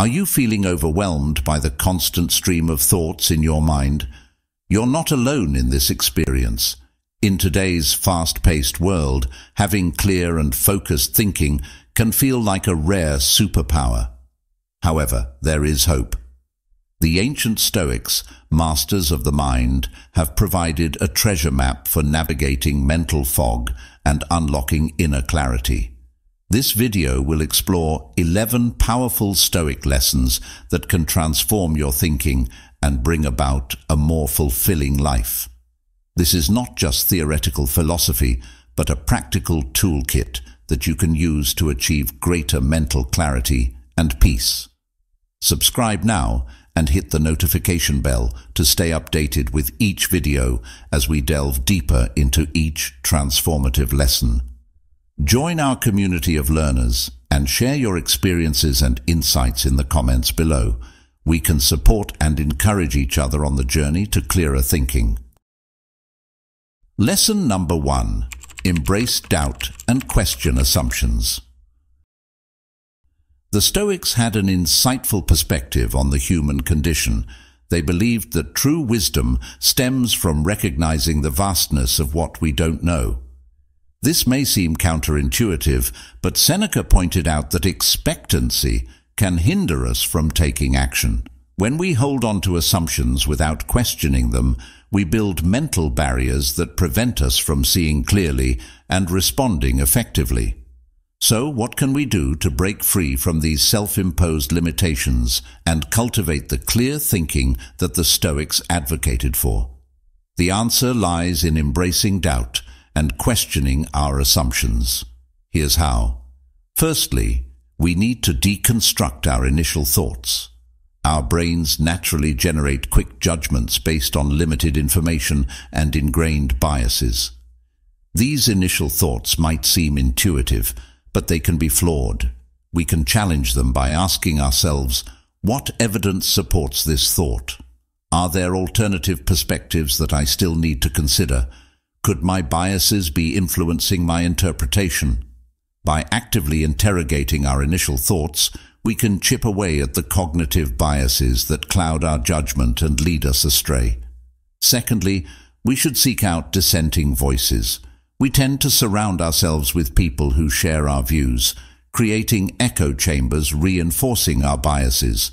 Are you feeling overwhelmed by the constant stream of thoughts in your mind? You're not alone in this experience. In today's fast-paced world, having clear and focused thinking can feel like a rare superpower. However, there is hope. The ancient Stoics, masters of the mind, have provided a treasure map for navigating mental fog and unlocking inner clarity. This video will explore 11 powerful Stoic lessons that can transform your thinking and bring about a more fulfilling life. This is not just theoretical philosophy, but a practical toolkit that you can use to achieve greater mental clarity and peace. Subscribe now and hit the notification bell to stay updated with each video as we delve deeper into each transformative lesson. Join our community of learners and share your experiences and insights in the comments below. We can support and encourage each other on the journey to clearer thinking. Lesson number one. Embrace doubt and question assumptions. The Stoics had an insightful perspective on the human condition. They believed that true wisdom stems from recognizing the vastness of what we don't know. This may seem counterintuitive, but Seneca pointed out that expectancy can hinder us from taking action. When we hold on to assumptions without questioning them, we build mental barriers that prevent us from seeing clearly and responding effectively. So what can we do to break free from these self-imposed limitations and cultivate the clear thinking that the Stoics advocated for? The answer lies in embracing doubt and questioning our assumptions. Here's how. Firstly, we need to deconstruct our initial thoughts. Our brains naturally generate quick judgments based on limited information and ingrained biases. These initial thoughts might seem intuitive, but they can be flawed. We can challenge them by asking ourselves, what evidence supports this thought? Are there alternative perspectives that I still need to consider? Could my biases be influencing my interpretation? By actively interrogating our initial thoughts, we can chip away at the cognitive biases that cloud our judgment and lead us astray. Secondly, we should seek out dissenting voices. We tend to surround ourselves with people who share our views, creating echo chambers reinforcing our biases.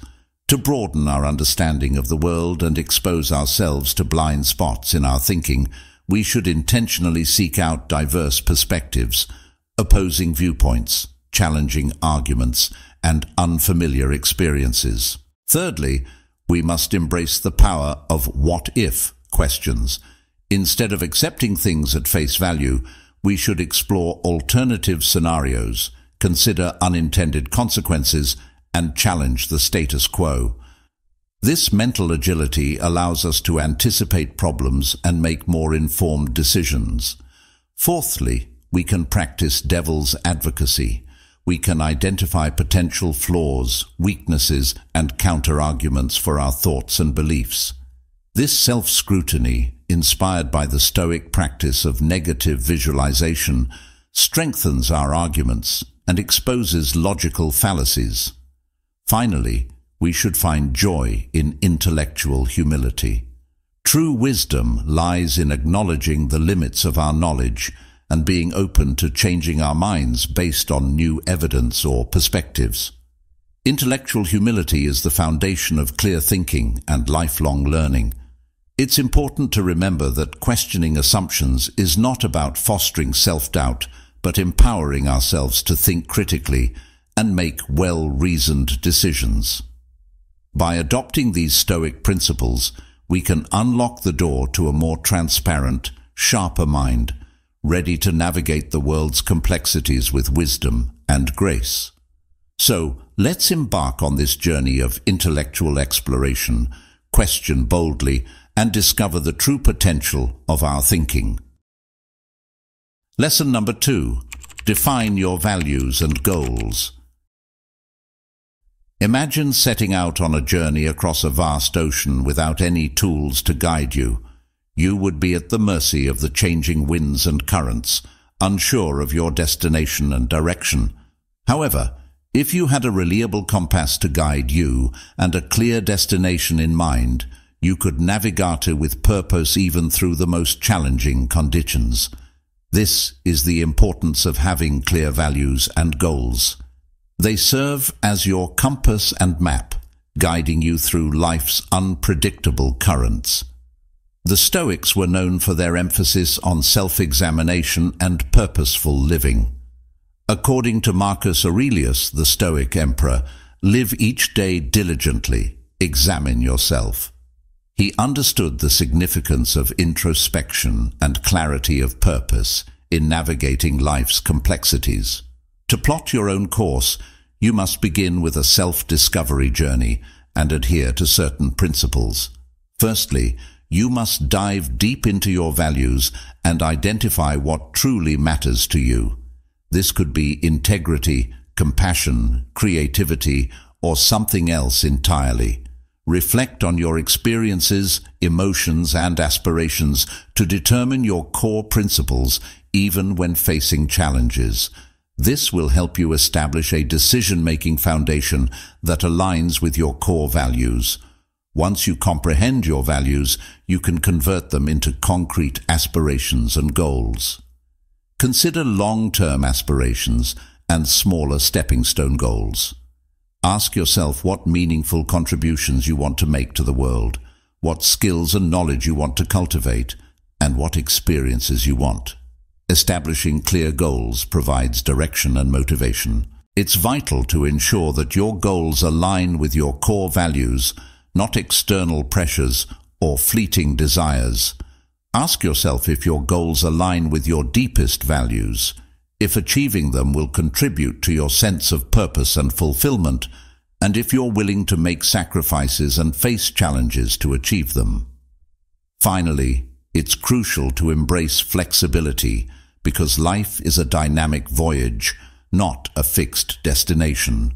To broaden our understanding of the world and expose ourselves to blind spots in our thinking, we should intentionally seek out diverse perspectives, opposing viewpoints, challenging arguments, and unfamiliar experiences. Thirdly, we must embrace the power of what-if questions. Instead of accepting things at face value, we should explore alternative scenarios, consider unintended consequences, and challenge the status quo. This mental agility allows us to anticipate problems and make more informed decisions. Fourthly, we can practice devil's advocacy. We can identify potential flaws, weaknesses, and counter-arguments for our thoughts and beliefs. This self-scrutiny, inspired by the Stoic practice of negative visualization, strengthens our arguments and exposes logical fallacies. Finally, we should find joy in intellectual humility. True wisdom lies in acknowledging the limits of our knowledge and being open to changing our minds based on new evidence or perspectives. Intellectual humility is the foundation of clear thinking and lifelong learning. It's important to remember that questioning assumptions is not about fostering self-doubt, but empowering ourselves to think critically and make well-reasoned decisions. By adopting these Stoic principles, we can unlock the door to a more transparent, sharper mind, ready to navigate the world's complexities with wisdom and grace. So, let's embark on this journey of intellectual exploration, question boldly, and discover the true potential of our thinking. Lesson number two. Define your values and goals. Imagine setting out on a journey across a vast ocean without any tools to guide you. You would be at the mercy of the changing winds and currents, unsure of your destination and direction. However, If you had a reliable compass to guide you and a clear destination in mind, you could navigate with purpose even through the most challenging conditions. This is the importance of having clear values and goals. They serve as your compass and map, guiding you through life's unpredictable currents. The Stoics were known for their emphasis on self-examination and purposeful living. According to Marcus Aurelius, the Stoic emperor, live each day diligently, examine yourself. He understood the significance of introspection and clarity of purpose in navigating life's complexities. To plot your own course, you must begin with a self-discovery journey and adhere to certain principles. Firstly, you must dive deep into your values and identify what truly matters to you. This could be integrity, compassion, creativity, or something else entirely. Reflect on your experiences, emotions, and aspirations to determine your core principles even when facing challenges. This will help you establish a decision-making foundation that aligns with your core values. Once you comprehend your values, you can convert them into concrete aspirations and goals. Consider long-term aspirations and smaller stepping stone goals. Ask yourself what meaningful contributions you want to make to the world, what skills and knowledge you want to cultivate, and what experiences you want. Establishing clear goals provides direction and motivation. It's vital to ensure that your goals align with your core values, not external pressures or fleeting desires. Ask yourself if your goals align with your deepest values, if achieving them will contribute to your sense of purpose and fulfillment, and if you're willing to make sacrifices and face challenges to achieve them. Finally, it's crucial to embrace flexibility because life is a dynamic voyage, not a fixed destination.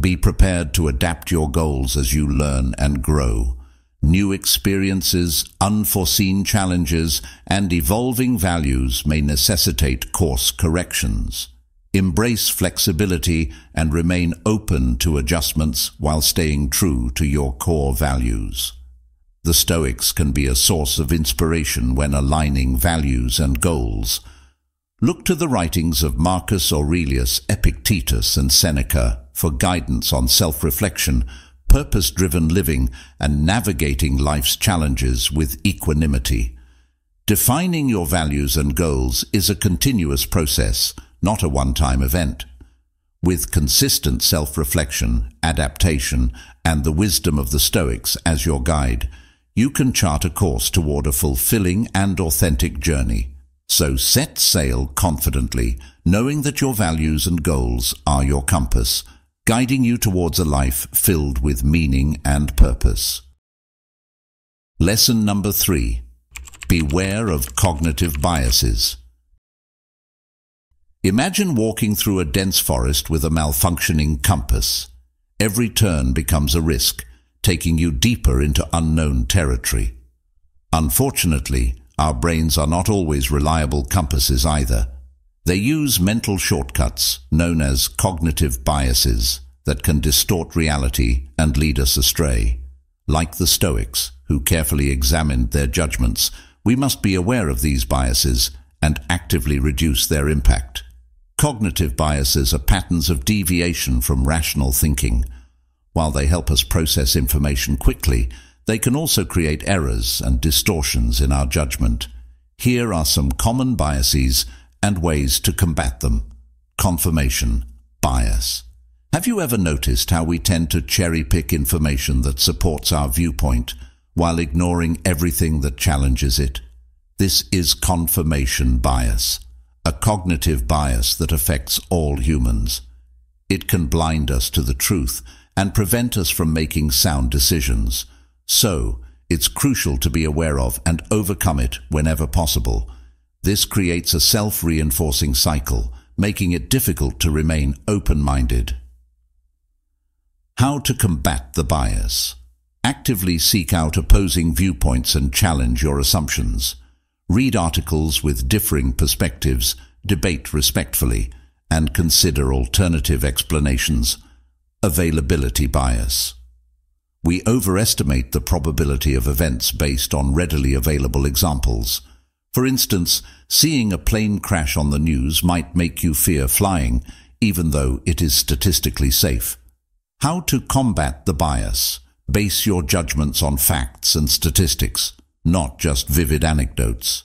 Be prepared to adapt your goals as you learn and grow. New experiences, unforeseen challenges, and evolving values may necessitate course corrections. Embrace flexibility and remain open to adjustments while staying true to your core values. The Stoics can be a source of inspiration when aligning values and goals. Look to the writings of Marcus Aurelius, Epictetus, and Seneca for guidance on self-reflection, purpose-driven living and navigating life's challenges with equanimity. Defining your values and goals is a continuous process, not a one-time event. With consistent self-reflection, adaptation, and the wisdom of the Stoics as your guide, you can chart a course toward a fulfilling and authentic journey. So set sail confidently, knowing that your values and goals are your compass, guiding you towards a life filled with meaning and purpose. Lesson number three. Beware of cognitive biases. Imagine walking through a dense forest with a malfunctioning compass. Every turn becomes a risk, taking you deeper into unknown territory. Unfortunately, our brains are not always reliable compasses either. They use mental shortcuts, known as cognitive biases, that can distort reality and lead us astray. Like the Stoics, who carefully examined their judgments, we must be aware of these biases and actively reduce their impact. Cognitive biases are patterns of deviation from rational thinking. While they help us process information quickly, they can also create errors and distortions in our judgment. Here are some common biases and ways to combat them. Confirmation bias. Have you ever noticed how we tend to cherry-pick information that supports our viewpoint while ignoring everything that challenges it? This is confirmation bias, a cognitive bias that affects all humans. It can blind us to the truth and prevent us from making sound decisions. So, it's crucial to be aware of and overcome it whenever possible. This creates a self-reinforcing cycle, making it difficult to remain open-minded. How to combat the bias. Actively seek out opposing viewpoints and challenge your assumptions. Read articles with differing perspectives, debate respectfully, and consider alternative explanations. Availability bias. We overestimate the probability of events based on readily available examples. For instance, seeing a plane crash on the news might make you fear flying, even though it is statistically safe. How to combat the bias. Base your judgments on facts and statistics, not just vivid anecdotes.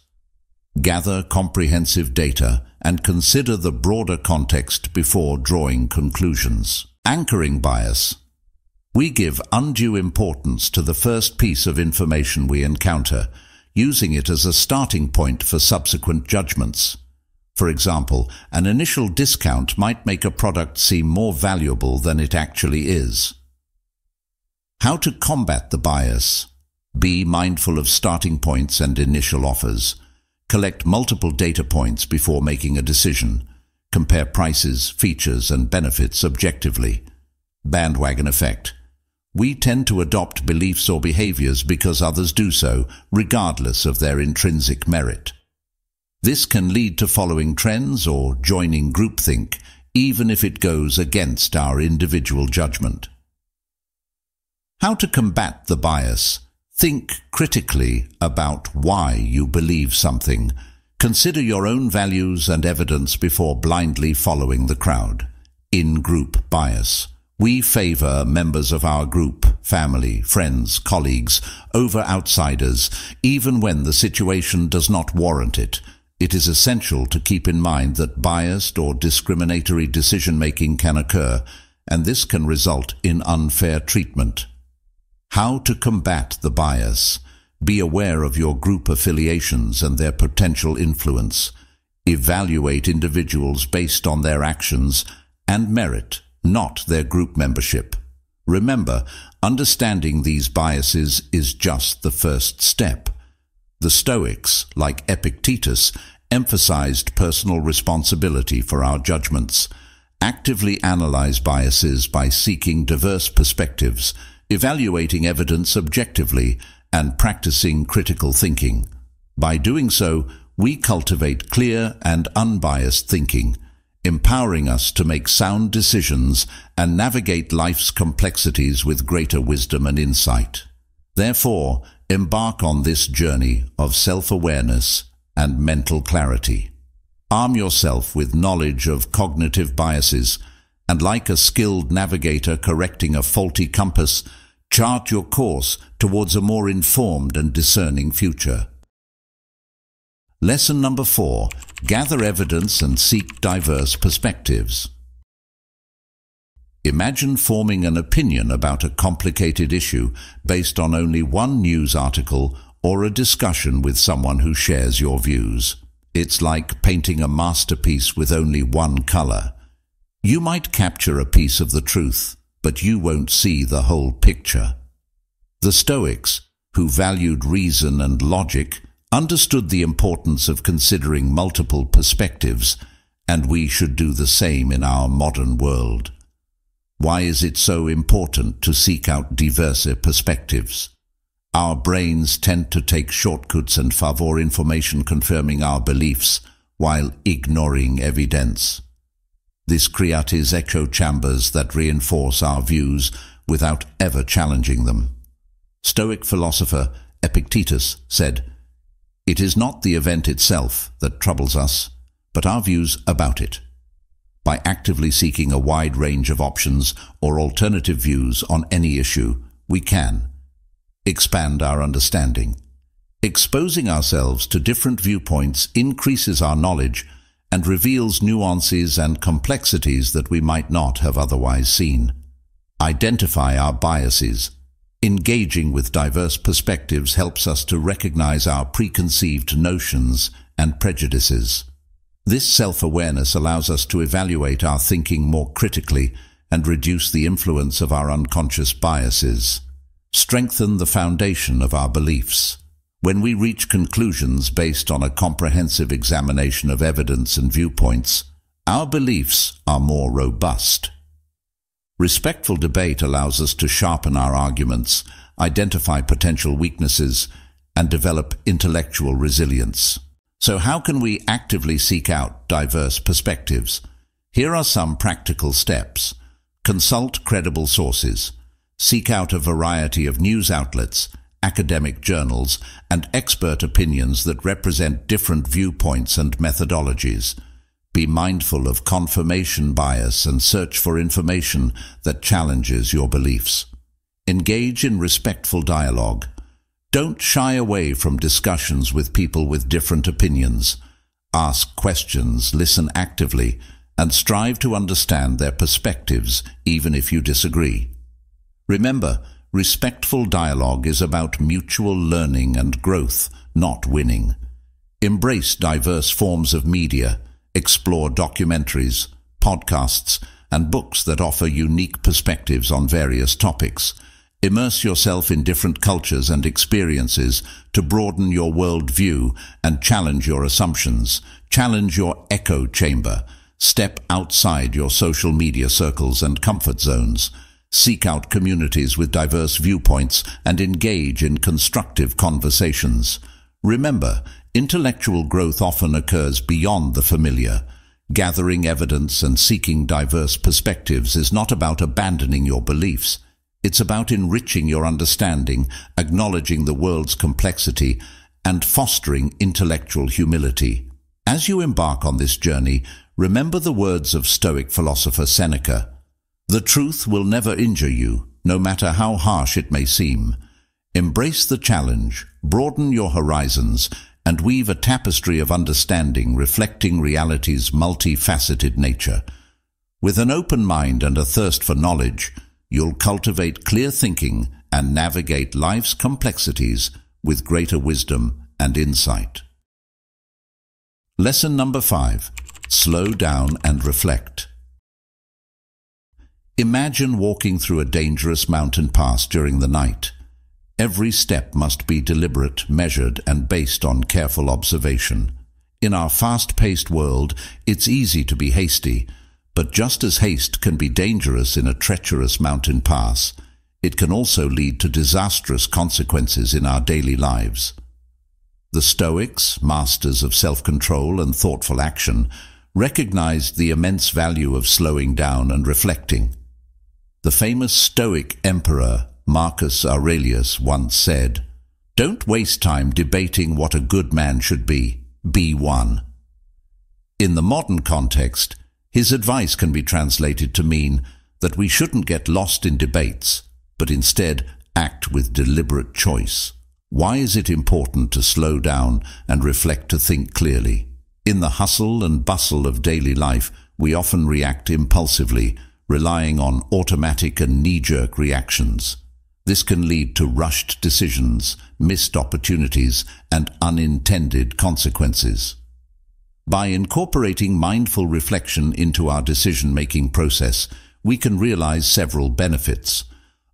Gather comprehensive data and consider the broader context before drawing conclusions. Anchoring bias. We give undue importance to the first piece of information we encounter, using it as a starting point for subsequent judgments. For example, an initial discount might make a product seem more valuable than it actually is. How to combat the bias. Be mindful of starting points and initial offers. Collect multiple data points before making a decision. Compare prices, features, and benefits objectively. Bandwagon effect. We tend to adopt beliefs or behaviors because others do so, regardless of their intrinsic merit. This can lead to following trends or joining groupthink, even if it goes against our individual judgment. How to combat the bias. Think critically about why you believe something. Consider your own values and evidence before blindly following the crowd. In-group bias. We favor members of our group, family, friends, colleagues, over outsiders, even when the situation does not warrant it. It is essential to keep in mind that biased or discriminatory decision-making can occur, and this can result in unfair treatment. How to combat the bias. Be aware of your group affiliations and their potential influence. Evaluate individuals based on their actions and merit not their group membership. Remember, understanding these biases is just the first step. The Stoics, like Epictetus, emphasized personal responsibility for our judgments, actively analyze biases by seeking diverse perspectives, evaluating evidence objectively, and practicing critical thinking. By doing so, we cultivate clear and unbiased thinking, empowering us to make sound decisions and navigate life's complexities with greater wisdom and insight. Therefore, embark on this journey of self-awareness and mental clarity. Arm yourself with knowledge of cognitive biases and like a skilled navigator correcting a faulty compass, chart your course towards a more informed and discerning future. Lesson number four, gather evidence and seek diverse perspectives. Imagine forming an opinion about a complicated issue based on only one news article or a discussion with someone who shares your views. It's like painting a masterpiece with only one color. You might capture a piece of the truth, but you won't see the whole picture. The Stoics, who valued reason and logic, understood the importance of considering multiple perspectives, and we should do the same in our modern world. Why is it so important to seek out diverse perspectives? Our brains tend to take shortcuts and favor information confirming our beliefs while ignoring evidence. This creates echo chambers that reinforce our views without ever challenging them. Stoic philosopher Epictetus said, it is not the event itself that troubles us, but our views about it. By actively seeking a wide range of options or alternative views on any issue, we can expand our understanding. Exposing ourselves to different viewpoints increases our knowledge and reveals nuances and complexities that we might not have otherwise seen. Identify our biases Engaging with diverse perspectives helps us to recognize our preconceived notions and prejudices. This self-awareness allows us to evaluate our thinking more critically and reduce the influence of our unconscious biases. Strengthen the foundation of our beliefs. When we reach conclusions based on a comprehensive examination of evidence and viewpoints, our beliefs are more robust. Respectful debate allows us to sharpen our arguments, identify potential weaknesses, and develop intellectual resilience. So how can we actively seek out diverse perspectives? Here are some practical steps. Consult credible sources. Seek out a variety of news outlets, academic journals, and expert opinions that represent different viewpoints and methodologies. Be mindful of confirmation bias and search for information that challenges your beliefs. Engage in respectful dialogue. Don't shy away from discussions with people with different opinions. Ask questions, listen actively, and strive to understand their perspectives even if you disagree. Remember, respectful dialogue is about mutual learning and growth, not winning. Embrace diverse forms of media, explore documentaries, podcasts, and books that offer unique perspectives on various topics. Immerse yourself in different cultures and experiences to broaden your world view and challenge your assumptions. Challenge your echo chamber Step outside your social media circles and comfort zones. Seek out communities with diverse viewpoints and engage in constructive conversations. Remember, intellectual growth often occurs beyond the familiar. Gathering evidence and seeking diverse perspectives is not about abandoning your beliefs. It's about enriching your understanding, acknowledging the world's complexity, and fostering intellectual humility. As you embark on this journey, Remember the words of Stoic philosopher Seneca. The truth will never injure you, no matter how harsh it may seem. Embrace the challenge, broaden your horizons, and weave a tapestry of understanding reflecting reality's multifaceted nature. With an open mind and a thirst for knowledge, you'll cultivate clear thinking and navigate life's complexities with greater wisdom and insight. Lesson number five slow down and reflect. Imagine walking through a dangerous mountain pass during the night. Every step must be deliberate, measured, and based on careful observation. In our fast-paced world, it's easy to be hasty, but just as haste can be dangerous in a treacherous mountain pass, it can also lead to disastrous consequences in our daily lives. The Stoics, masters of self-control and thoughtful action, recognized the immense value of slowing down and reflecting. The famous Stoic emperor Marcus Aurelius once said, Don't waste time debating what a good man should be. Be one. In the modern context, his advice can be translated to mean that we shouldn't get lost in debates, but instead act with deliberate choice. Why is it important to slow down and reflect to think clearly? In the hustle and bustle of daily life, we often react impulsively, relying on automatic and knee-jerk reactions. This can lead to rushed decisions, missed opportunities, and unintended consequences. By incorporating mindful reflection into our decision-making process, we can realize several benefits.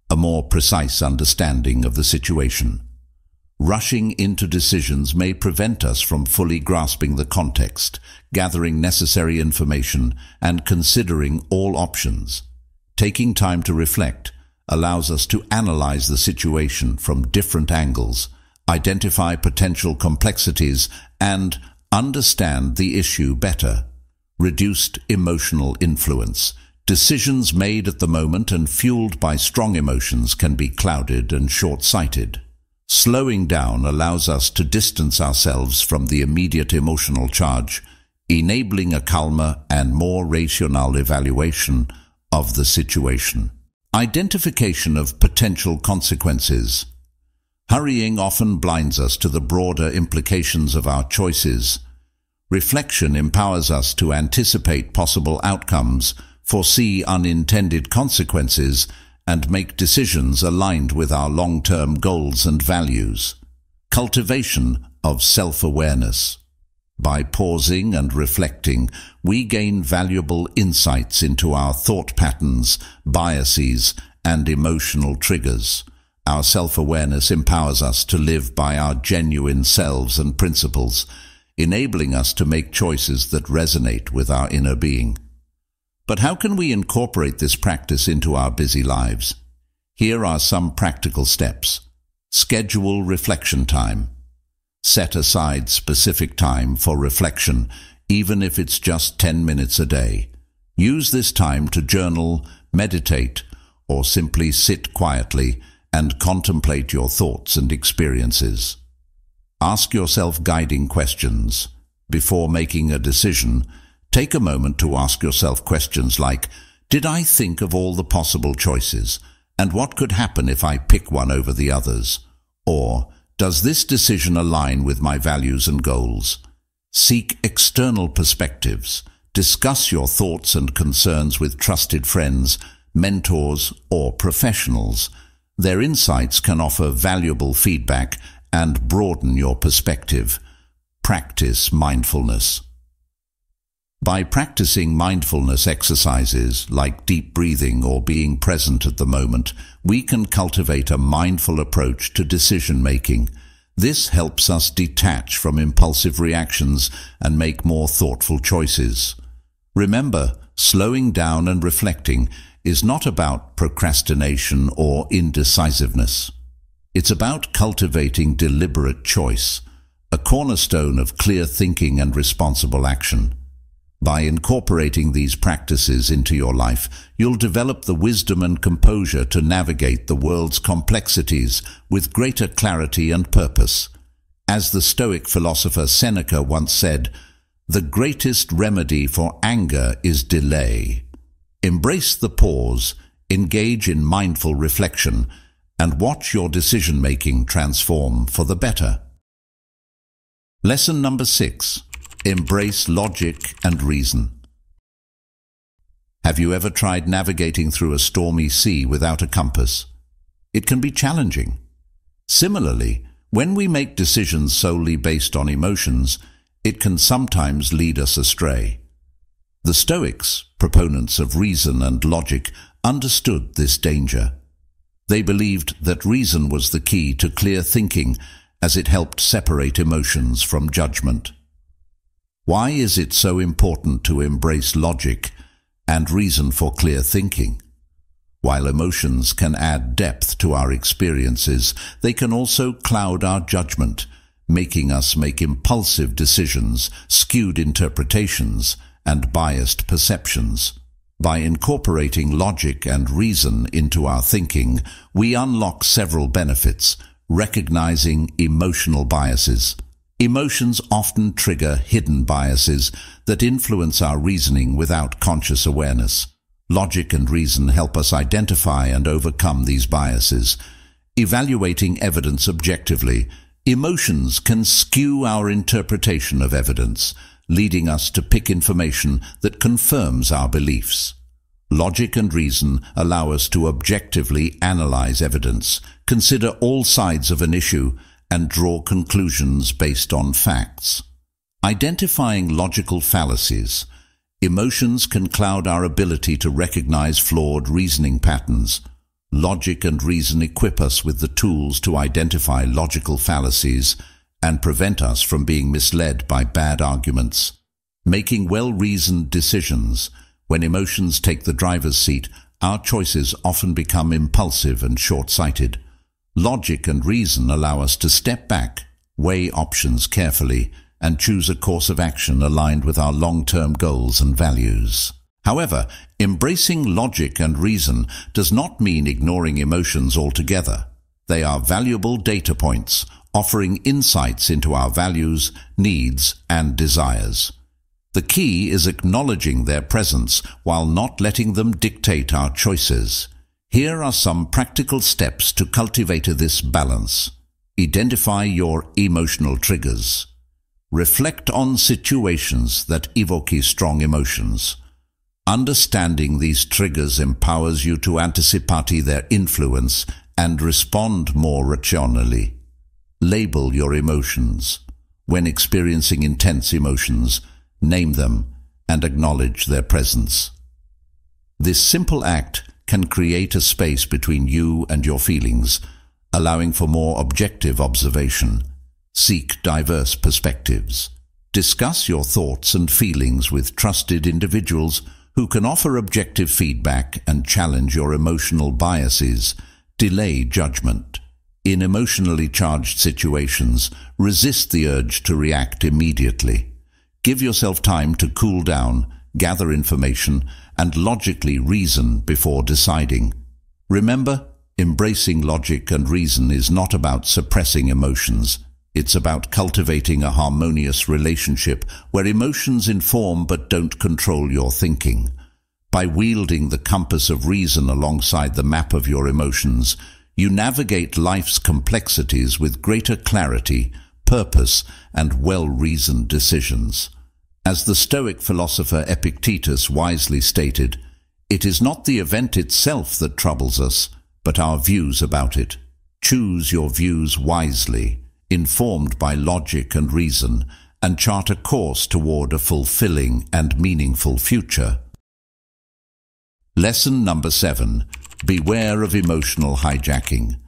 A more precise understanding of the situation, Rushing into decisions may prevent us from fully grasping the context, gathering necessary information, and considering all options. Taking time to reflect allows us to analyze the situation from different angles, identify potential complexities, and understand the issue better. Reduced emotional influence. Decisions made at the moment and fueled by strong emotions can be clouded and short-sighted. Slowing down allows us to distance ourselves from the immediate emotional charge, enabling a calmer and more rational evaluation of the situation. Identification of potential consequences. Hurrying often blinds us to the broader implications of our choices. Reflection empowers us to anticipate possible outcomes, foresee unintended consequences, and make decisions aligned with our long-term goals and values. Cultivation of self-awareness. By pausing and reflecting, we gain valuable insights into our thought patterns, biases, and emotional triggers. Our self-awareness empowers us to live by our genuine selves and principles, enabling us to make choices that resonate with our inner being. But how can we incorporate this practice into our busy lives? Here are some practical steps. Schedule reflection time. Set aside specific time for reflection, even if it's just 10 minutes a day. Use this time to journal, meditate, or simply sit quietly and contemplate your thoughts and experiences. Ask yourself guiding questions. Before making a decision, take a moment to ask yourself questions like, did I think of all the possible choices? And what could happen if I pick one over the others? Or, does this decision align with my values and goals? Seek external perspectives. Discuss your thoughts and concerns with trusted friends, mentors, or professionals. Their insights can offer valuable feedback and broaden your perspective. Practice mindfulness. By practicing mindfulness exercises like deep breathing or being present at the moment, we can cultivate a mindful approach to decision making. This helps us detach from impulsive reactions and make more thoughtful choices. Remember, slowing down and reflecting is not about procrastination or indecisiveness. It's about cultivating deliberate choice, a cornerstone of clear thinking and responsible action. By incorporating these practices into your life, you'll develop the wisdom and composure to navigate the world's complexities with greater clarity and purpose. As the Stoic philosopher Seneca once said, the greatest remedy for anger is delay. Embrace the pause, engage in mindful reflection, and watch your decision-making transform for the better. Lesson number six. Embrace logic and reason. Have you ever tried navigating through a stormy sea without a compass? It can be challenging. Similarly, when we make decisions solely based on emotions, it can sometimes lead us astray. The Stoics, proponents of reason and logic, understood this danger. They believed that reason was the key to clear thinking as it helped separate emotions from judgment. Why is it so important to embrace logic and reason for clear thinking? While emotions can add depth to our experiences, they can also cloud our judgment, making us make impulsive decisions, skewed interpretations, and biased perceptions. By incorporating logic and reason into our thinking, we unlock several benefits, recognizing emotional biases. Emotions often trigger hidden biases that influence our reasoning without conscious awareness. Logic and reason help us identify and overcome these biases. Evaluating evidence objectively, emotions can skew our interpretation of evidence, leading us to pick information that confirms our beliefs. Logic and reason allow us to objectively analyze evidence, consider all sides of an issue, and draw conclusions based on facts. Identifying logical fallacies, emotions can cloud our ability to recognize flawed reasoning patterns. Logic and reason equip us with the tools to identify logical fallacies and prevent us from being misled by bad arguments. Making well-reasoned decisions, when emotions take the driver's seat, our choices often become impulsive and short-sighted. Logic and reason allow us to step back, weigh options carefully, and choose a course of action aligned with our long-term goals and values. However, embracing logic and reason does not mean ignoring emotions altogether. They are valuable data points, offering insights into our values, needs, and desires. The key is acknowledging their presence while not letting them dictate our choices. Here are some practical steps to cultivate this balance. Identify your emotional triggers. Reflect on situations that evoke strong emotions. Understanding these triggers empowers you to anticipate their influence and respond more rationally. Label your emotions. When experiencing intense emotions, name them and acknowledge their presence. This simple act can create a space between you and your feelings, allowing for more objective observation. Seek diverse perspectives. Discuss your thoughts and feelings with trusted individuals who can offer objective feedback and challenge your emotional biases. Delay judgment. In emotionally charged situations, resist the urge to react immediately. Give yourself time to cool down, gather information, and logically reason before deciding. Remember, embracing logic and reason is not about suppressing emotions. It's about cultivating a harmonious relationship where emotions inform but don't control your thinking. By wielding the compass of reason alongside the map of your emotions, you navigate life's complexities with greater clarity, purpose, and well-reasoned decisions. As the Stoic philosopher Epictetus wisely stated, it is not the event itself that troubles us, but our views about it. Choose your views wisely, informed by logic and reason, and chart a course toward a fulfilling and meaningful future. Lesson number seven. Beware of emotional hijacking.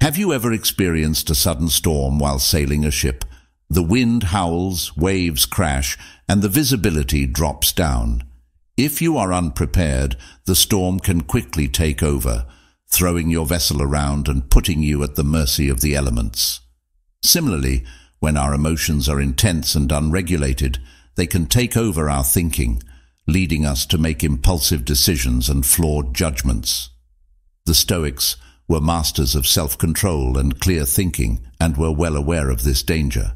Have you ever experienced a sudden storm while sailing a ship? The wind howls, waves crash, and the visibility drops down. If you are unprepared, the storm can quickly take over, throwing your vessel around and putting you at the mercy of the elements. Similarly, when our emotions are intense and unregulated, they can take over our thinking, leading us to make impulsive decisions and flawed judgments. The Stoics were masters of self-control and clear thinking and were well aware of this danger.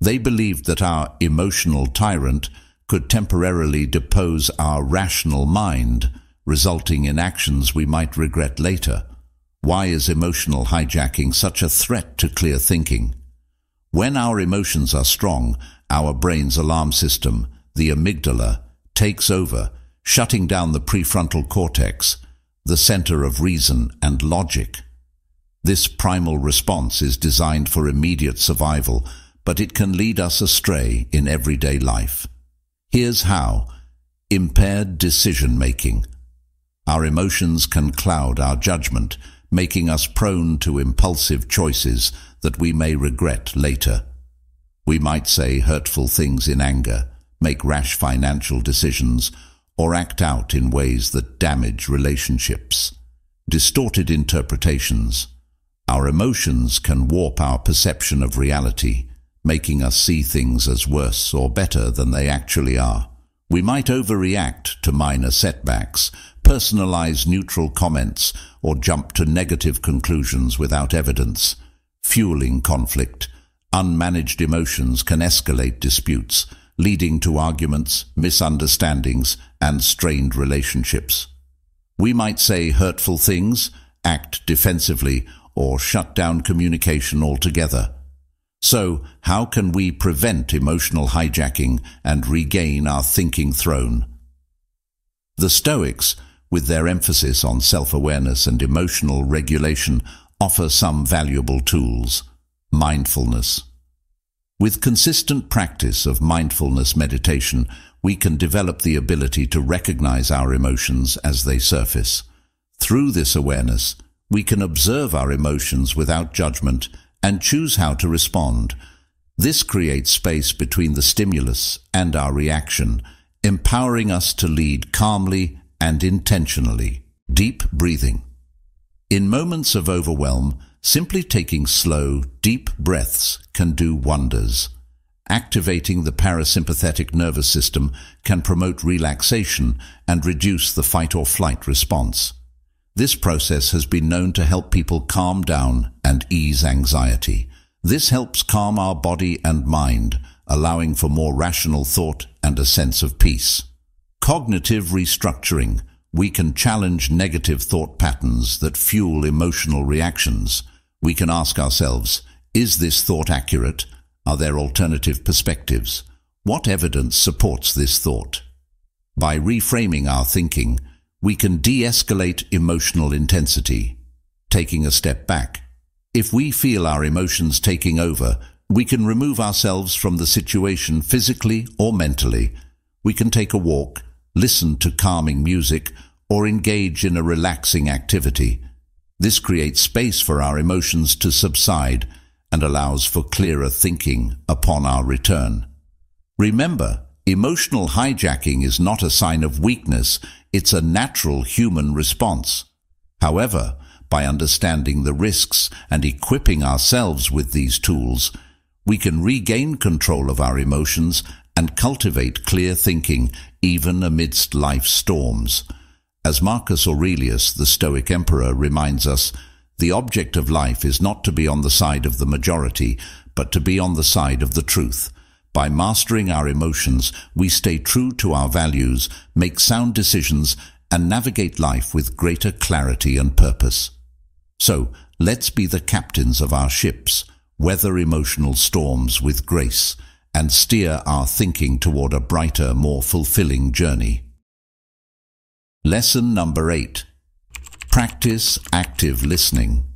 They believed that our emotional tyrant could temporarily depose our rational mind, resulting in actions we might regret later. Why is emotional hijacking such a threat to clear thinking? When our emotions are strong, our brain's alarm system, the amygdala, takes over, shutting down the prefrontal cortex, the center of reason and logic. This primal response is designed for immediate survival but it can lead us astray in everyday life. Here's how. Impaired decision-making. Our emotions can cloud our judgment, making us prone to impulsive choices that we may regret later. We might say hurtful things in anger, make rash financial decisions, or act out in ways that damage relationships. Distorted interpretations. Our emotions can warp our perception of reality, making us see things as worse or better than they actually are. We might overreact to minor setbacks, personalize neutral comments, or jump to negative conclusions without evidence, fueling conflict. Unmanaged emotions can escalate disputes, leading to arguments, misunderstandings, and strained relationships. We might say hurtful things, act defensively, or shut down communication altogether. So, how can we prevent emotional hijacking and regain our thinking throne? The Stoics, with their emphasis on self-awareness and emotional regulation, offer some valuable tools. Mindfulness. With consistent practice of mindfulness meditation, we can develop the ability to recognize our emotions as they surface. Through this awareness, we can observe our emotions without judgment and choose how to respond. This creates space between the stimulus and our reaction, empowering us to lead calmly and intentionally. Deep breathing. In moments of overwhelm, simply taking slow, deep breaths can do wonders. Activating the parasympathetic nervous system can promote relaxation and reduce the fight or flight response. This process has been known to help people calm down and ease anxiety. This helps calm our body and mind, allowing for more rational thought and a sense of peace. Cognitive restructuring. We can challenge negative thought patterns that fuel emotional reactions. We can ask ourselves, is this thought accurate? Are there alternative perspectives? What evidence supports this thought? By reframing our thinking, we can de-escalate emotional intensity, taking a step back. If we feel our emotions taking over, we can remove ourselves from the situation physically or mentally. We can take a walk, listen to calming music, or engage in a relaxing activity. This creates space for our emotions to subside and allows for clearer thinking upon our return. Remember, emotional hijacking is not a sign of weakness, it's a natural human response. However, by understanding the risks and equipping ourselves with these tools, we can regain control of our emotions and cultivate clear thinking even amidst life's storms. As Marcus Aurelius, the Stoic emperor, reminds us, the object of life is not to be on the side of the majority, but to be on the side of the truth. By mastering our emotions, we stay true to our values, make sound decisions, and navigate life with greater clarity and purpose. So, let's be the captains of our ships, weather emotional storms with grace, and steer our thinking toward a brighter, more fulfilling journey. Lesson number eight. Practice active listening.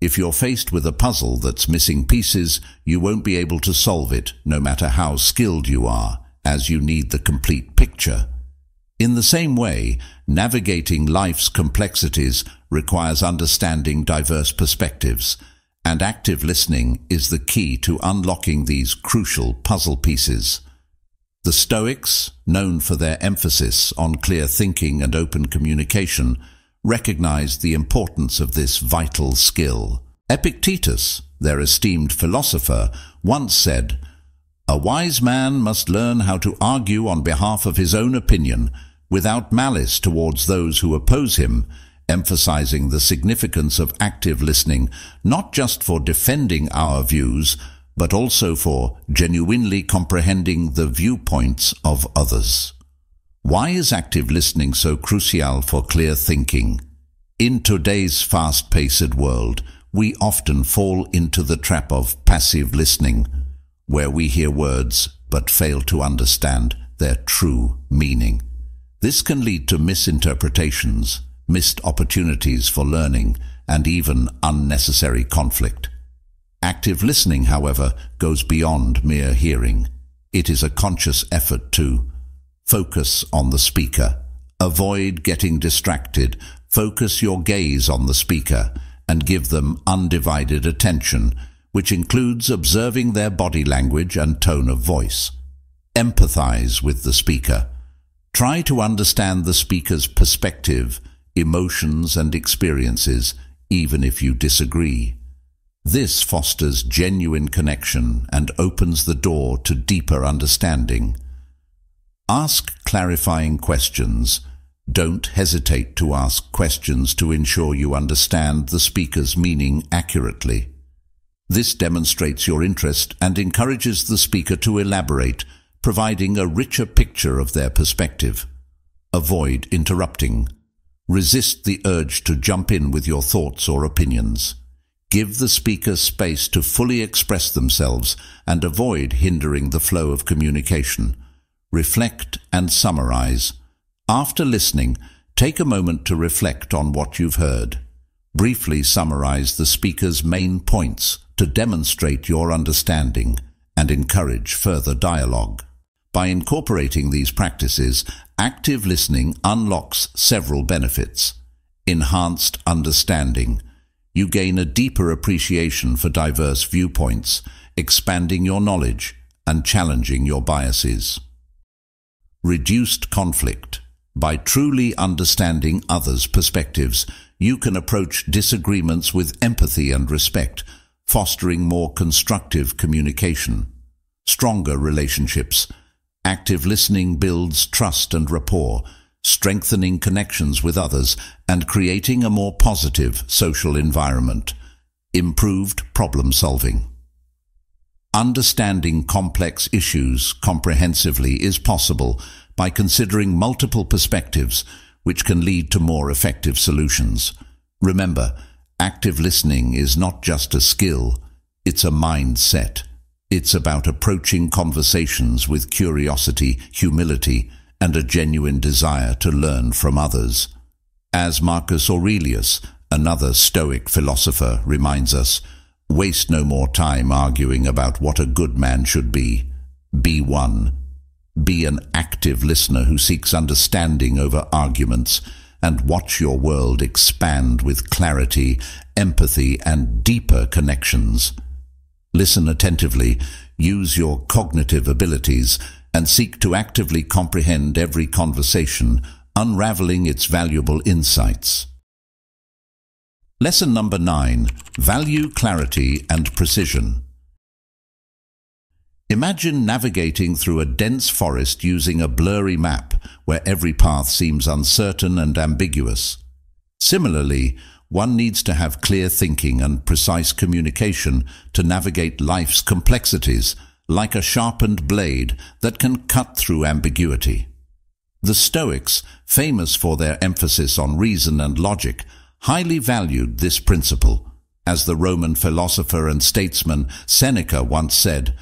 If you're faced with a puzzle that's missing pieces, you won't be able to solve it, no matter how skilled you are, as you need the complete picture. In the same way, navigating life's complexities requires understanding diverse perspectives, and active listening is the key to unlocking these crucial puzzle pieces. The Stoics, known for their emphasis on clear thinking and open communication, recognized the importance of this vital skill. Epictetus, their esteemed philosopher, once said, A wise man must learn how to argue on behalf of his own opinion without malice towards those who oppose him, emphasizing the significance of active listening not just for defending our views, but also for genuinely comprehending the viewpoints of others. Why is active listening so crucial for clear thinking? In today's fast-paced world, we often fall into the trap of passive listening, where we hear words but fail to understand their true meaning. This can lead to misinterpretations, missed opportunities for learning, and even unnecessary conflict. Active listening, however, goes beyond mere hearing. It is a conscious effort to focus on the speaker, avoid getting distracted, focus your gaze on the speaker, and give them undivided attention, which includes observing their body language and tone of voice. Empathize with the speaker. Try to understand the speaker's perspective, emotions and experiences, even if you disagree. This fosters genuine connection and opens the door to deeper understanding. Ask clarifying questions. Don't hesitate to ask questions to ensure you understand the speaker's meaning accurately. This demonstrates your interest and encourages the speaker to elaborate, providing a richer picture of their perspective. Avoid interrupting. Resist the urge to jump in with your thoughts or opinions. Give the speaker space to fully express themselves and avoid hindering the flow of communication. Reflect and summarize. After listening, take a moment to reflect on what you've heard. Briefly summarize the speaker's main points to demonstrate your understanding and encourage further dialogue. By incorporating these practices, active listening unlocks several benefits. Enhanced understanding, you gain a deeper appreciation for diverse viewpoints, expanding your knowledge and challenging your biases. Reduced conflict. By truly understanding others' perspectives, you can approach disagreements with empathy and respect, fostering more constructive communication. Stronger relationships. Active listening builds trust and rapport, strengthening connections with others, and creating a more positive social environment. Improved problem solving. Understanding complex issues comprehensively is possible by considering multiple perspectives, which can lead to more effective solutions. Remember, active listening is not just a skill, it's a mindset. It's about approaching conversations with curiosity, humility, and a genuine desire to learn from others. As Marcus Aurelius, another Stoic philosopher, reminds us, waste no more time arguing about what a good man should be. Be one. Be an active listener who seeks understanding over arguments and watch your world expand with clarity, empathy, and deeper connections. Listen attentively, use your cognitive abilities, and seek to actively comprehend every conversation, unraveling its valuable insights. Lesson number nine, value clarity and precision. Imagine navigating through a dense forest using a blurry map where every path seems uncertain and ambiguous. Similarly, one needs to have clear thinking and precise communication to navigate life's complexities, like a sharpened blade that can cut through ambiguity. The Stoics, famous for their emphasis on reason and logic, highly valued this principle. As the Roman philosopher and statesman Seneca once said,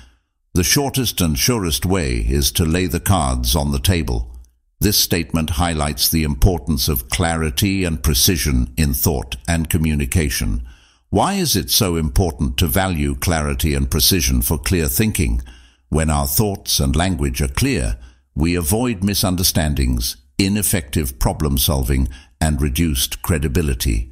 the shortest and surest way is to lay the cards on the table. This statement highlights the importance of clarity and precision in thought and communication. Why is it so important to value clarity and precision for clear thinking? When our thoughts and language are clear, we avoid misunderstandings, ineffective problem solving, and reduced credibility.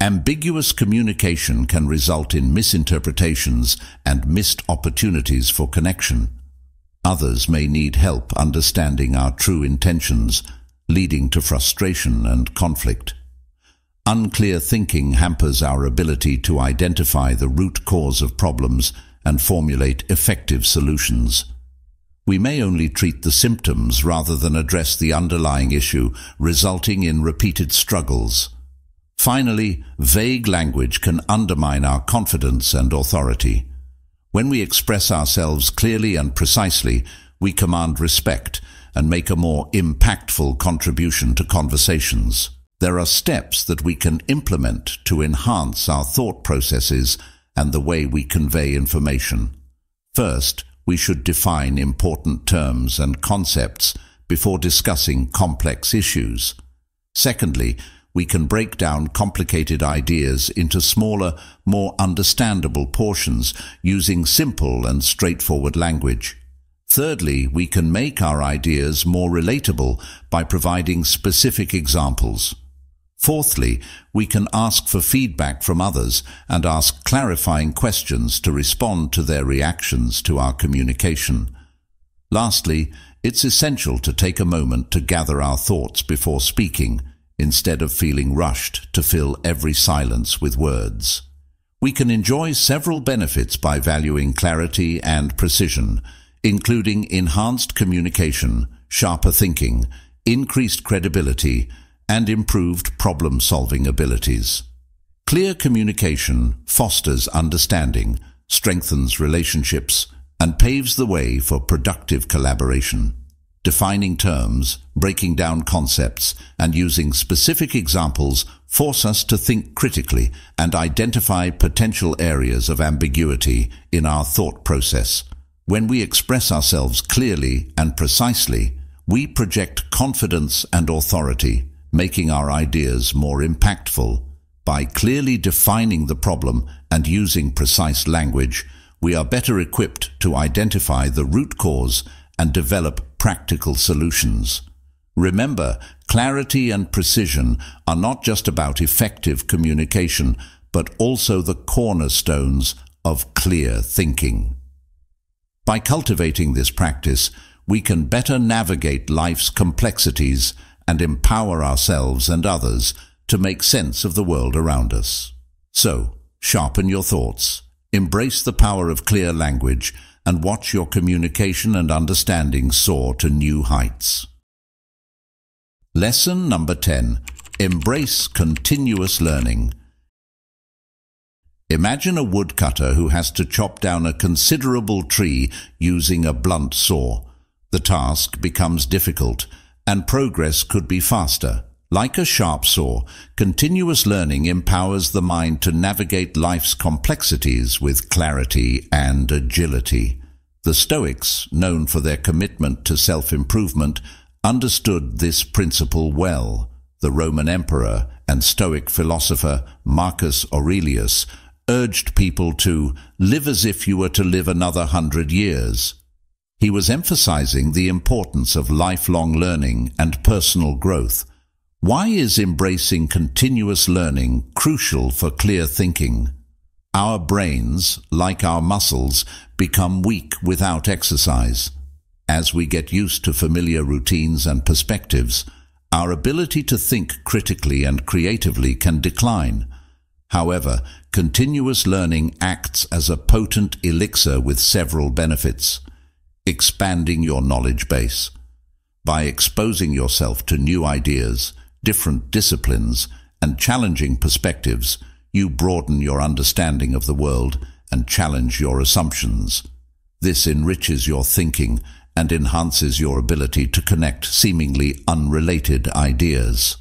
Ambiguous communication can result in misinterpretations and missed opportunities for connection. Others may need help understanding our true intentions, leading to frustration and conflict. Unclear thinking hampers our ability to identify the root cause of problems and formulate effective solutions. We may only treat the symptoms rather than address the underlying issue, resulting in repeated struggles. Finally, vague language can undermine our confidence and authority. When we express ourselves clearly and precisely, we command respect and make a more impactful contribution to conversations. There are steps that we can implement to enhance our thought processes and the way we convey information. First, we should define important terms and concepts before discussing complex issues. Secondly, we can break down complicated ideas into smaller, more understandable portions using simple and straightforward language. Thirdly, we can make our ideas more relatable by providing specific examples. Fourthly, we can ask for feedback from others and ask clarifying questions to respond to their reactions to our communication. Lastly, it's essential to take a moment to gather our thoughts before speaking, instead of feeling rushed to fill every silence with words. We can enjoy several benefits by valuing clarity and precision, including enhanced communication, sharper thinking, increased credibility, and improved problem-solving abilities. Clear communication fosters understanding, strengthens relationships, and paves the way for productive collaboration defining terms, breaking down concepts, and using specific examples force us to think critically and identify potential areas of ambiguity in our thought process. When we express ourselves clearly and precisely, we project confidence and authority, making our ideas more impactful. By clearly defining the problem and using precise language, we are better equipped to identify the root cause and develop practical solutions. Remember, clarity and precision are not just about effective communication, but also the cornerstones of clear thinking. By cultivating this practice, we can better navigate life's complexities and empower ourselves and others to make sense of the world around us. So, sharpen your thoughts, embrace the power of clear language, and watch your communication and understanding soar to new heights. Lesson number 10. Embrace continuous learning. Imagine a woodcutter who has to chop down a considerable tree using a blunt saw. The task becomes difficult, and progress could be faster. Like a sharp saw, continuous learning empowers the mind to navigate life's complexities with clarity and agility. The Stoics, known for their commitment to self-improvement, understood this principle well. The Roman emperor and Stoic philosopher Marcus Aurelius urged people to live as if you were to live another hundred years. He was emphasizing the importance of lifelong learning and personal growth, why is embracing continuous learning crucial for clear thinking? Our brains, like our muscles, become weak without exercise. As we get used to familiar routines and perspectives, our ability to think critically and creatively can decline. However, continuous learning acts as a potent elixir with several benefits. Expanding your knowledge base. By exposing yourself to new ideas, different disciplines, and challenging perspectives, you broaden your understanding of the world and challenge your assumptions. This enriches your thinking and enhances your ability to connect seemingly unrelated ideas.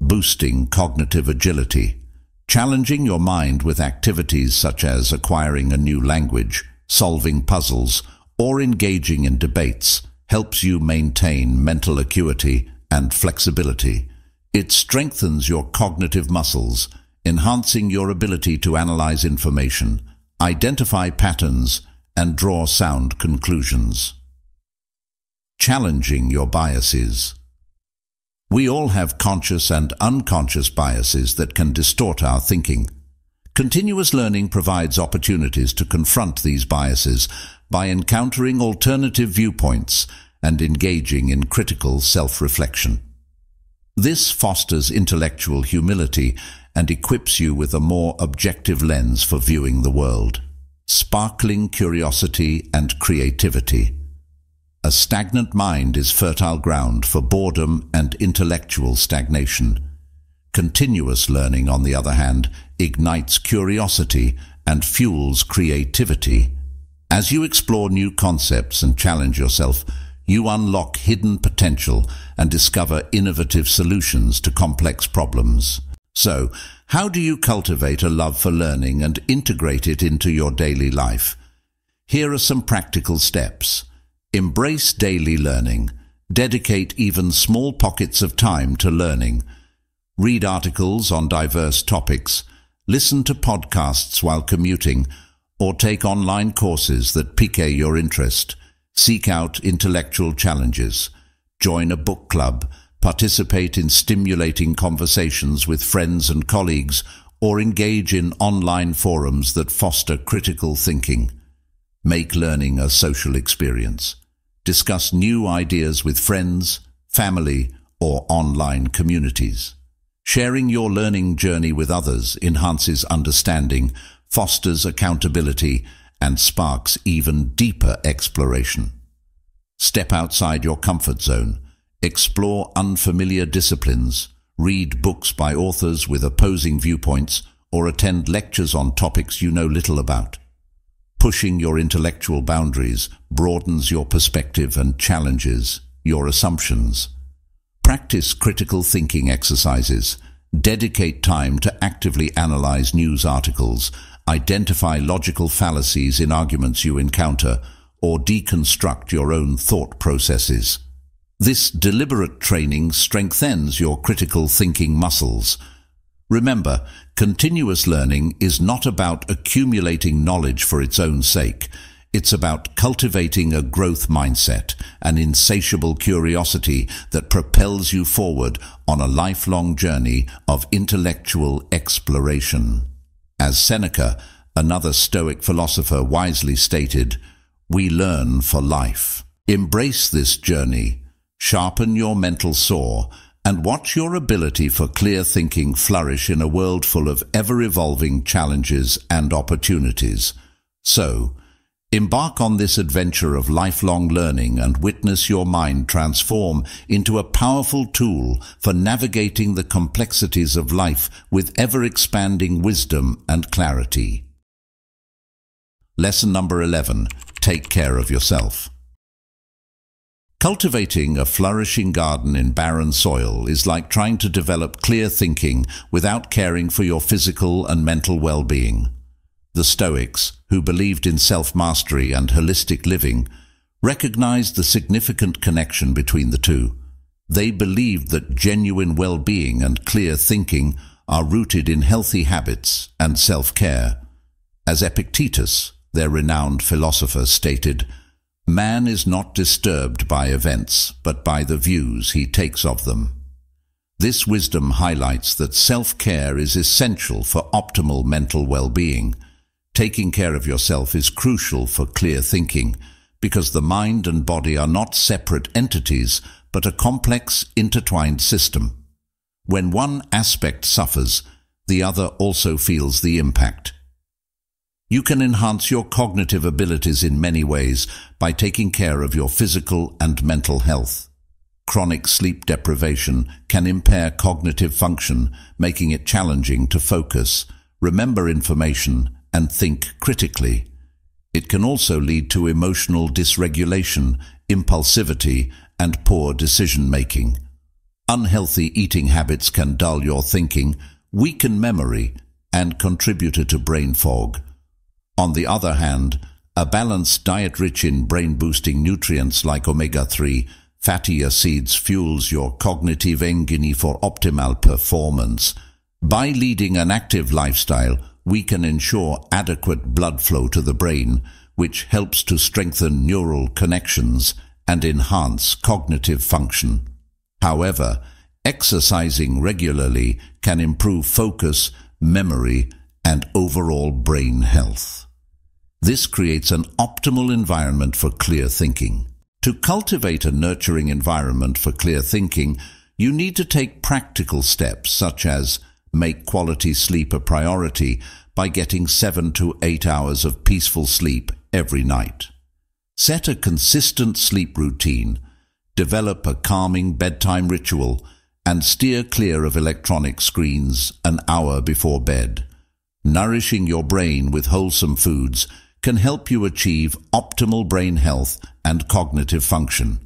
Boosting cognitive agility. Challenging your mind with activities such as acquiring a new language, solving puzzles, or engaging in debates helps you maintain mental acuity and flexibility. It strengthens your cognitive muscles, enhancing your ability to analyze information, identify patterns, and draw sound conclusions. Challenging your biases. We all have conscious and unconscious biases that can distort our thinking. Continuous learning provides opportunities to confront these biases by encountering alternative viewpoints and engaging in critical self-reflection. This fosters intellectual humility and equips you with a more objective lens for viewing the world. Sparkling curiosity and creativity. A stagnant mind is fertile ground for boredom and intellectual stagnation. Continuous learning, on the other hand, ignites curiosity and fuels creativity. As you explore new concepts and challenge yourself, you unlock hidden potential and discover innovative solutions to complex problems. So, how do you cultivate a love for learning and integrate it into your daily life? Here are some practical steps. Embrace daily learning. Dedicate even small pockets of time to learning. Read articles on diverse topics. Listen to podcasts while commuting or take online courses that pique your interest. Seek out intellectual challenges. Join a book club. Participate in stimulating conversations with friends and colleagues or engage in online forums that foster critical thinking. Make learning a social experience. Discuss new ideas with friends, family, or online communities. Sharing your learning journey with others enhances understanding, fosters accountability, and sparks even deeper exploration. Step outside your comfort zone. Explore unfamiliar disciplines. Read books by authors with opposing viewpoints or attend lectures on topics you know little about. Pushing your intellectual boundaries broadens your perspective and challenges your assumptions. Practice critical thinking exercises. Dedicate time to actively analyze news articles, identify logical fallacies in arguments you encounter, or deconstruct your own thought processes. This deliberate training strengthens your critical thinking muscles, Remember, continuous learning is not about accumulating knowledge for its own sake. It's about cultivating a growth mindset, an insatiable curiosity that propels you forward on a lifelong journey of intellectual exploration. As Seneca, another Stoic philosopher, wisely stated, we learn for life. Embrace this journey, sharpen your mental saw, and watch your ability for clear thinking flourish in a world full of ever-evolving challenges and opportunities. So, embark on this adventure of lifelong learning and witness your mind transform into a powerful tool for navigating the complexities of life with ever-expanding wisdom and clarity. Lesson number 11. Take care of yourself. Cultivating a flourishing garden in barren soil is like trying to develop clear thinking without caring for your physical and mental well-being. The Stoics, who believed in self-mastery and holistic living, recognized the significant connection between the two. They believed that genuine well-being and clear thinking are rooted in healthy habits and self-care. As Epictetus, their renowned philosopher, stated, Man is not disturbed by events, but by the views he takes of them. This wisdom highlights that self-care is essential for optimal mental well-being. Taking care of yourself is crucial for clear thinking, because the mind and body are not separate entities, but a complex, intertwined system. When one aspect suffers, the other also feels the impact. You can enhance your cognitive abilities in many ways by taking care of your physical and mental health. Chronic sleep deprivation can impair cognitive function, making it challenging to focus, remember information, and think critically. It can also lead to emotional dysregulation, impulsivity, and poor decision-making. Unhealthy eating habits can dull your thinking, weaken memory, and contribute to brain fog. On the other hand, a balanced diet rich in brain-boosting nutrients like omega-3 fatty acids fuels your cognitive engine for optimal performance. By leading an active lifestyle, we can ensure adequate blood flow to the brain, which helps to strengthen neural connections and enhance cognitive function. However, exercising regularly can improve focus, memory, and overall brain health. This creates an optimal environment for clear thinking. To cultivate a nurturing environment for clear thinking, you need to take practical steps such as make quality sleep a priority by getting seven to eight hours of peaceful sleep every night. Set a consistent sleep routine, develop a calming bedtime ritual, and steer clear of electronic screens an hour before bed. Nourishing your brain with wholesome foods can help you achieve optimal brain health and cognitive function.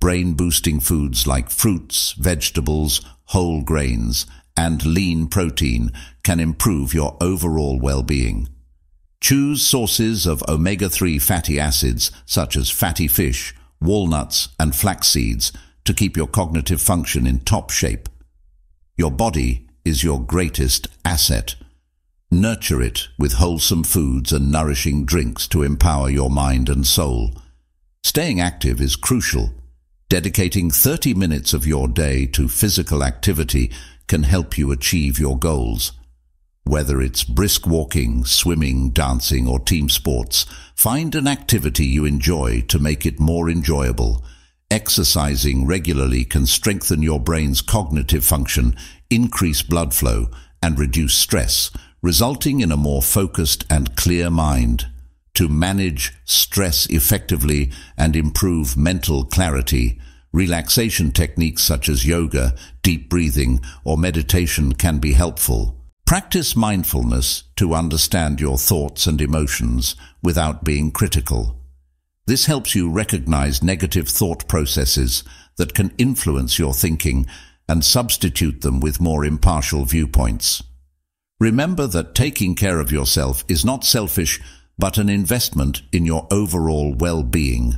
Brain-boosting foods like fruits, vegetables, whole grains, and lean protein can improve your overall well-being. Choose sources of omega-3 fatty acids such as fatty fish, walnuts, and flax seeds to keep your cognitive function in top shape. Your body is your greatest asset. Nurture it with wholesome foods and nourishing drinks to empower your mind and soul. Staying active is crucial. Dedicating 30 minutes of your day to physical activity can help you achieve your goals. Whether it's brisk walking, swimming, dancing or team sports, find an activity you enjoy to make it more enjoyable. Exercising regularly can strengthen your brain's cognitive function, increase blood flow and reduce stress, resulting in a more focused and clear mind to manage stress effectively and improve mental clarity, relaxation techniques such as yoga, deep breathing, or meditation can be helpful. Practice mindfulness to understand your thoughts and emotions without being critical. This helps you recognize negative thought processes that can influence your thinking and substitute them with more impartial viewpoints. Remember that taking care of yourself is not selfish but an investment in your overall well-being.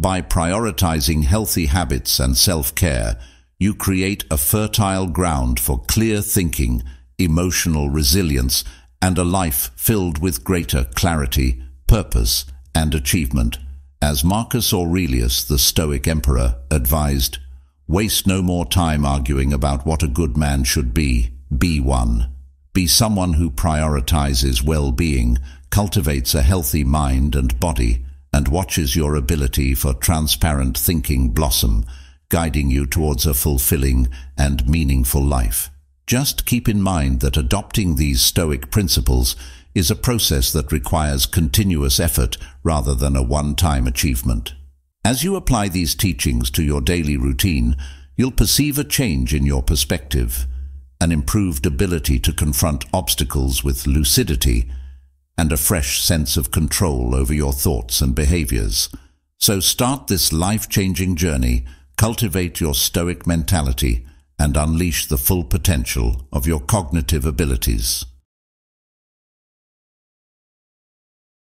By prioritizing healthy habits and self-care, you create a fertile ground for clear thinking, emotional resilience, and a life filled with greater clarity, purpose, and achievement. As Marcus Aurelius, the Stoic emperor, advised, Waste no more time arguing about what a good man should be. Be one. Be someone who prioritizes well-being, cultivates a healthy mind and body, and watches your ability for transparent thinking blossom, guiding you towards a fulfilling and meaningful life. Just keep in mind that adopting these Stoic principles is a process that requires continuous effort rather than a one-time achievement. As you apply these teachings to your daily routine, you'll perceive a change in your perspective, an improved ability to confront obstacles with lucidity, and a fresh sense of control over your thoughts and behaviors. So start this life-changing journey, cultivate your stoic mentality, and unleash the full potential of your cognitive abilities.